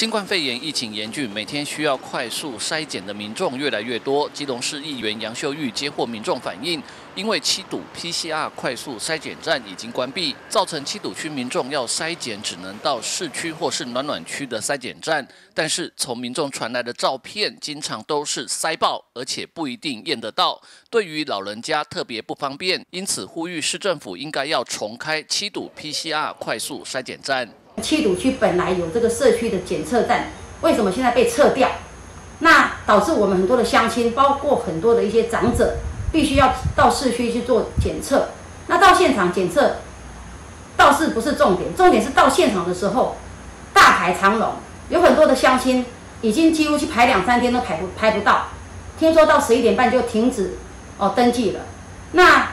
新冠肺炎疫情严峻，每天需要快速筛检的民众越来越多。基隆市议员杨秀玉接获民众反映，因为七堵 PCR 快速筛检站已经关闭，造成七堵区民众要筛检只能到市区或是暖暖区的筛检站。但是从民众传来的照片，经常都是塞爆，而且不一定验得到，对于老人家特别不方便。因此呼吁市政府应该要重开七堵 PCR 快速筛检站。七堵区本来有这个社区的检测站，为什么现在被撤掉？那导致我们很多的乡亲，包括很多的一些长者，必须要到市区去做检测。那到现场检测倒是不是重点，重点是到现场的时候大排长龙，有很多的乡亲已经几乎去排两三天都排不排不到，听说到十一点半就停止哦登记了。那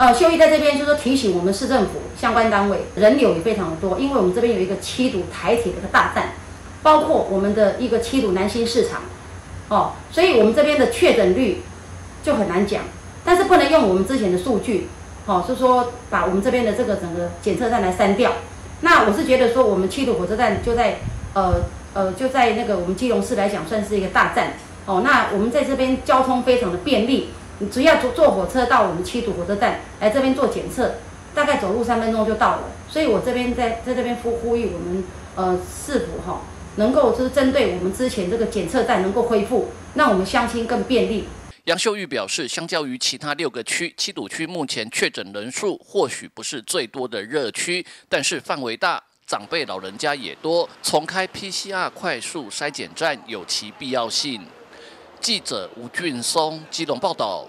呃，秀玉在这边就是提醒我们市政府相关单位，人流也非常的多，因为我们这边有一个七堵台铁的一个大站，包括我们的一个七堵南新市场，哦，所以我们这边的确诊率就很难讲，但是不能用我们之前的数据，哦，是说把我们这边的这个整个检测站来删掉。那我是觉得说，我们七堵火车站就在呃呃就在那个我们基隆市来讲，算是一个大站，哦，那我们在这边交通非常的便利。只要坐坐火车到我们七堵火车站来这边做检测，大概走路三分钟就到了。所以我这边在在这边呼呼吁我们呃市府哈，能够就是针对我们之前这个检测站能够恢复，让我们相亲更便利。杨秀玉表示，相较于其他六个区，七堵区目前确诊人数或许不是最多的热区，但是范围大，长辈老人家也多，重开 PCR 快速筛检站有其必要性。记者吴俊松基隆报道。